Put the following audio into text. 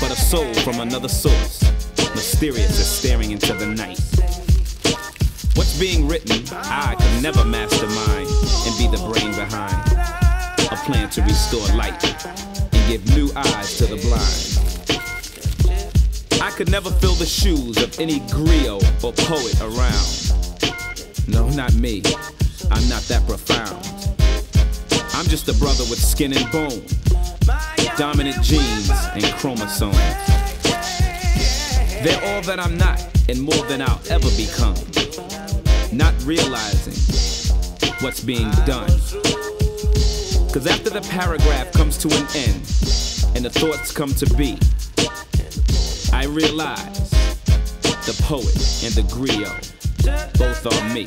but a soul from another source, mysterious as staring into the night. What's being written, I could never mastermind and be the brain behind a plan to restore light and give new eyes to the blind. I could never fill the shoes of any griot or poet around. No, not me. I'm not that profound. I'm just a brother with skin and bone, dominant genes and chromosomes. They're all that I'm not and more than I'll ever become. Not realizing what's being done. Cause after the paragraph comes to an end and the thoughts come to be, I realize the poet and the griot both are me.